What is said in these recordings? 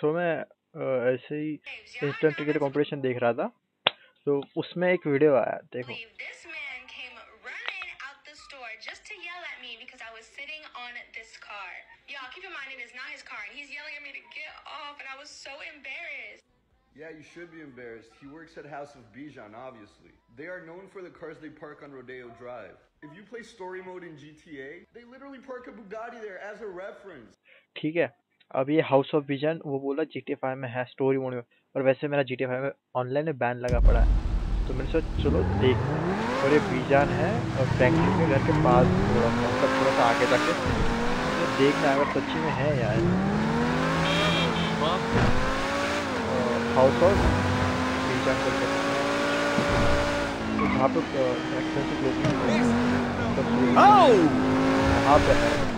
सो मैं अ, ऐसे ही instant cricket competition देख रहा था तो उसमें एक वीडियो आया देखो believe this man came running out the store just to yell at me because I was sitting on this car. Y'all, keep in mind it is not his car, and he's yelling at me to get off, and I was so embarrassed. Yeah, you should be embarrassed. He works at House of Bijan, obviously. They are known for the cars they park on Rodeo Drive. If you play story mode in GTA, they literally park a Bugatti there as a reference. ठीक है अब ये house of vision वो बोला जी T five में है story mode में। और वैसे मेरा जी टी फाइव में ऑनलाइन में बैन लगा पड़ा है। तो मैंने सोचा चलो देख। और ये बीजान है और फ्रैंकलिन के घर के पास थोड़ा सा मतलब थोड़ा सा आगे जाके। तो देखना अगर सच्ची में है यार। हाउस ऑफ़ बीजान करके तो पे एक्सपेंसिव लोग वहाँ पे है।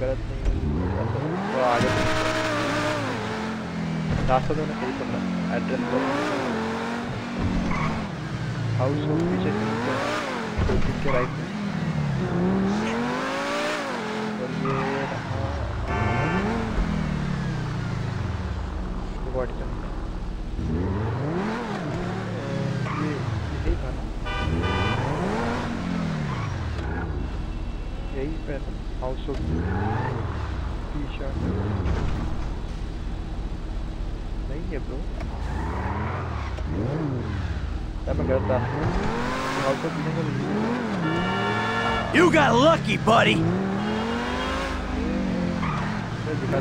गलत नहीं हूँ। ऐसा तो आगे रास्ता तो मैंने सही पकड़ा एड्रेस पर। हाउस ऑफ़ पीछे कोचिंग के राइट में। और ये चंद ये यही था ना यही पे था हाउस ऑफ़ टी शर्ट नहीं है ब्रो मैं गलत था house of tea You got lucky, buddy. दिखा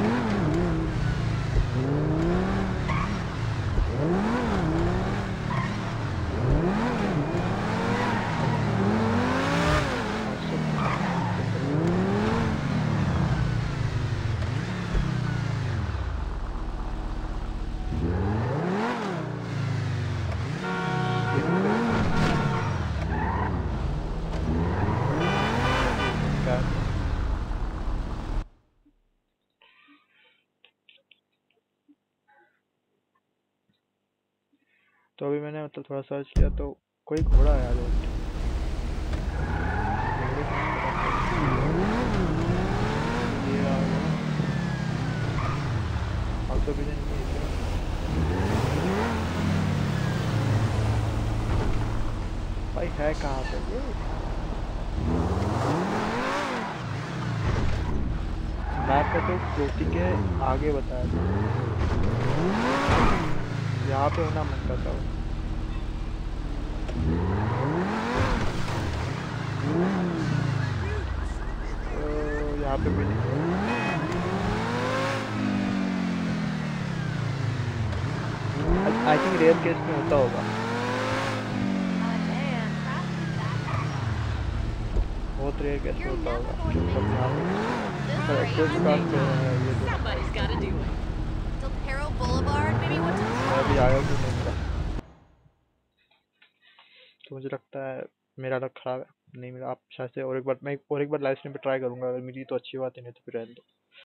तो अभी मैंने मतलब थोड़ा सर्च किया तो कोई घोड़ा आया अब तो भाई, है कहाँ पे? ये मैप पे तो फ्लोटी के आगे बताया था। यहाँ पे होना मन करता हूँ तो यहाँ पे भी नहीं आई थिंक रेयर केस में होता होगा बहुत रेयर केस में होता होगा सब यहाँ पे है ये तो आया कि नहीं मिला तो मुझे लगता है मेरा लक खराब है, नहीं मिला। आप शायद से और एक बार, मैं और एक बार लाइव स्ट्रीम पे ट्राई करूँगा, अगर मिली तो अच्छी बात है, नहीं तो फिर रहने दो।